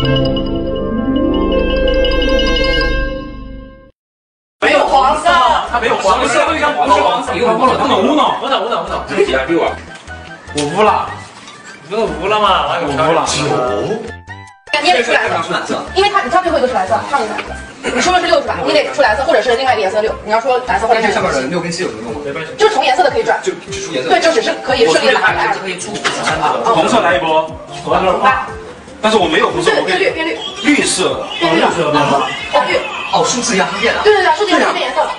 没有黄色，它没有黄色，不是黄色，一个黄色，我脑我脑，我脑我脑我脑，这几啊六啊，我污了，不是无了吗？我污了九，你也得出蓝色，因为它你知道最后一个是蓝色，上一个蓝色。你说的是六是吧？你得出蓝色，或者是另外一个颜色六。你要说蓝色或者这另外一个颜色上面的六跟七有什么用吗？没关系，就是重颜色的可以转，就只出颜色。对，就只是可以顺利的拿来。可以出红色来一波，红色，但是我没有红色，我可以变绿变绿绿色，变绿了，哦绿，哦，数字压变了。对对对，数字变颜色了，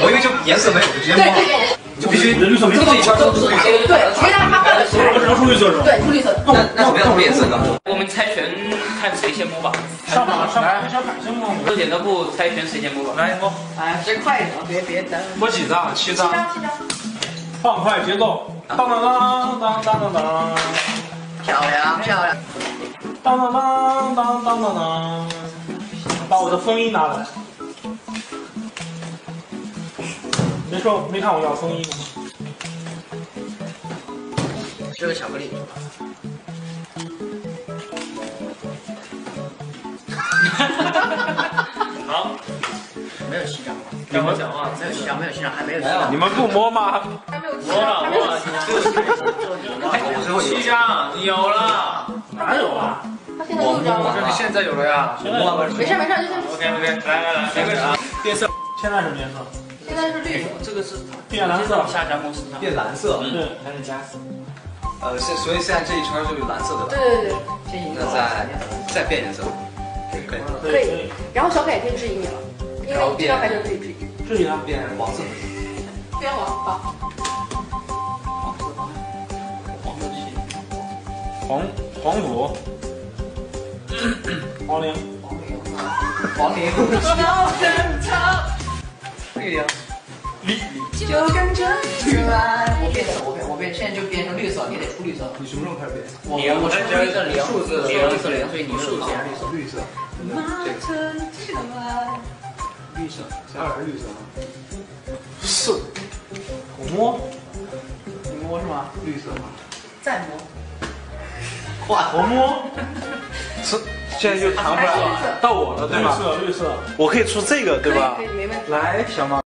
我以为就颜色没有，就直接对，摸可以变颜色，就必须绿色没这个一圈都是绿色。对，除非它它换了是我只能出绿色是吧？对，出绿色的。那那怎么样出颜色呢？我们猜拳看谁先摸吧，上吧上马上马先摸，这点都不猜拳谁先摸吧。来摸，哎，先快一点，别别等。摸几张？七张，七张七张，放快节奏，当当当当当当当。漂亮漂亮。当当当当当当当，把我的风衣拿来。没说没看我要风衣吗？这个巧克力。好，没有西张，让我讲话。没有西张，没有西张，还没有西张，你们不摸吗？还没有七摸了张，还没有摸了七张。我最后一七张有了？他现在有了呀没事没事，就先。？OK OK，来来来，这个是变色，现在什么颜色？现在是绿色。这个是变蓝色。下家模式上。变蓝色。对，还是加色。呃，现所以现在这一圈就是蓝色的了。对对对，先赢那再再变颜色，可以。可以。然后小凯也可以质疑你了，因为这张牌就可以质疑。质疑他。变黄色。变黄，好。黄黄土，黄陵，黄陵。绿的。绿就跟着去爱。我变色，我变，我变，现在就变成绿色，你得出绿色。你什么时候开始变？我我是一个零，数字零是零，所以你数字是绿色。绿色。这个绿色，小耳绿色吗？是，我摸，你摸是吗？绿色吗？再摸。哇，我摸，是，现在就弹出来了，到我了对吧？绿色绿色，我可以出这个对吧可以，？没问题。来，小马。